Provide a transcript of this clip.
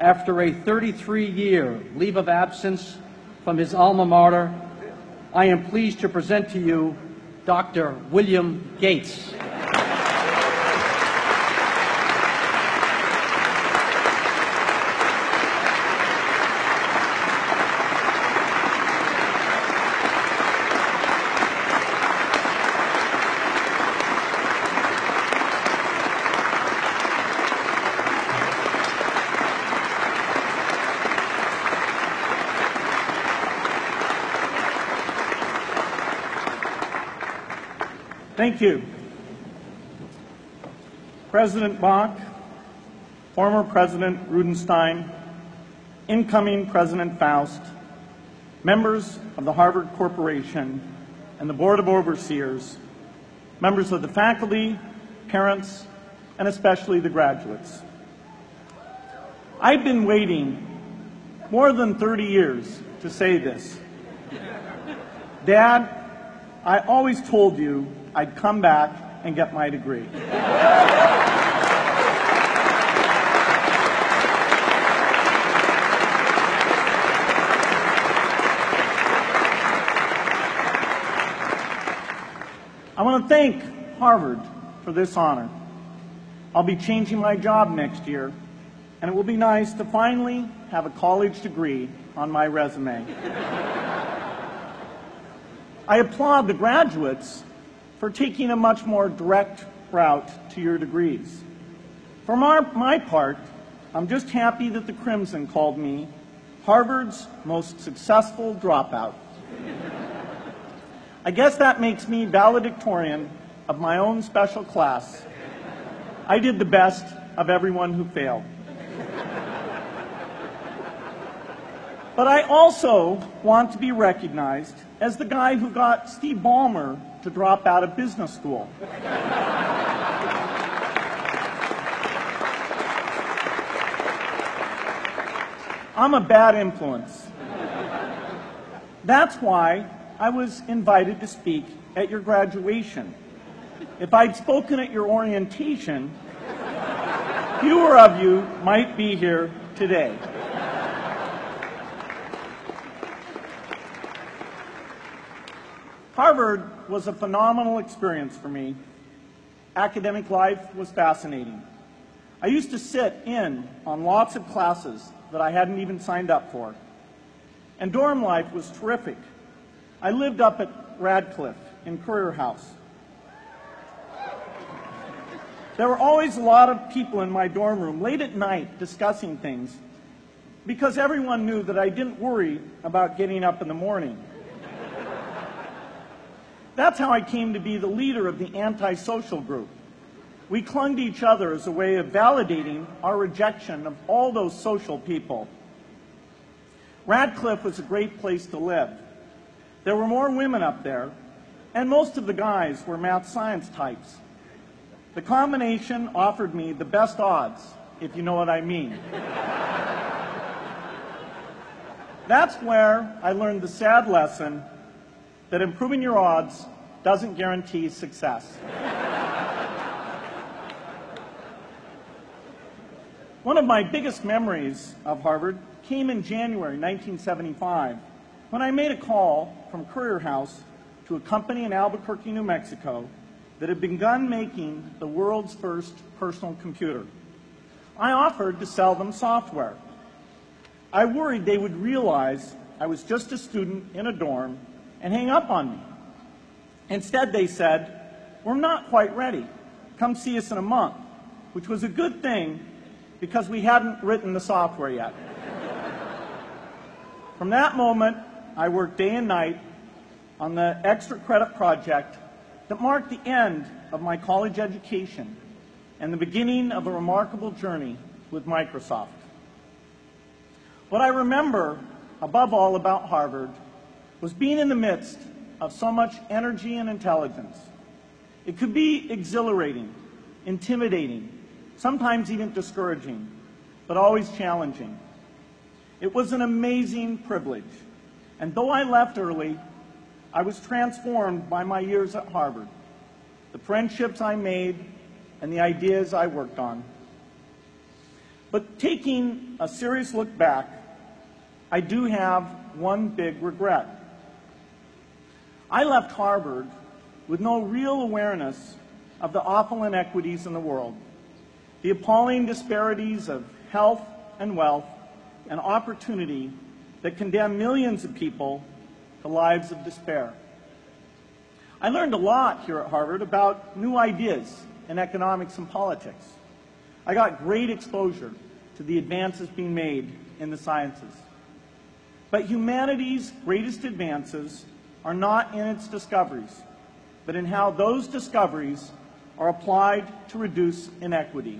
after a 33-year leave of absence from his alma mater, I am pleased to present to you Dr. William Gates. Thank you. President Bok, former President Rudenstein, incoming President Faust, members of the Harvard Corporation and the Board of Overseers, members of the faculty, parents, and especially the graduates. I've been waiting more than 30 years to say this. Dad, I always told you I'd come back and get my degree. I want to thank Harvard for this honor. I'll be changing my job next year, and it will be nice to finally have a college degree on my resume. I applaud the graduates for taking a much more direct route to your degrees. For my, my part, I'm just happy that the Crimson called me Harvard's most successful dropout. I guess that makes me valedictorian of my own special class. I did the best of everyone who failed. But I also want to be recognized as the guy who got Steve Ballmer to drop out of business school. I'm a bad influence. That's why I was invited to speak at your graduation. If I'd spoken at your orientation, fewer of you might be here today. Harvard was a phenomenal experience for me. Academic life was fascinating. I used to sit in on lots of classes that I hadn't even signed up for. And dorm life was terrific. I lived up at Radcliffe in Currier House. There were always a lot of people in my dorm room late at night discussing things because everyone knew that I didn't worry about getting up in the morning. That's how I came to be the leader of the antisocial group. We clung to each other as a way of validating our rejection of all those social people. Radcliffe was a great place to live. There were more women up there, and most of the guys were math science types. The combination offered me the best odds, if you know what I mean. That's where I learned the sad lesson that improving your odds doesn't guarantee success. One of my biggest memories of Harvard came in January 1975 when I made a call from Currier House to a company in Albuquerque, New Mexico that had begun making the world's first personal computer. I offered to sell them software. I worried they would realize I was just a student in a dorm and hang up on me. Instead, they said, We're not quite ready. Come see us in a month, which was a good thing because we hadn't written the software yet. From that moment, I worked day and night on the extra credit project that marked the end of my college education and the beginning of a remarkable journey with Microsoft. What I remember above all about Harvard was being in the midst of so much energy and intelligence. It could be exhilarating, intimidating, sometimes even discouraging, but always challenging. It was an amazing privilege. And though I left early, I was transformed by my years at Harvard, the friendships I made, and the ideas I worked on. But taking a serious look back, I do have one big regret. I left Harvard with no real awareness of the awful inequities in the world, the appalling disparities of health and wealth and opportunity that condemn millions of people to lives of despair. I learned a lot here at Harvard about new ideas in economics and politics. I got great exposure to the advances being made in the sciences. But humanity's greatest advances are not in its discoveries, but in how those discoveries are applied to reduce inequity.